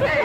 Hey.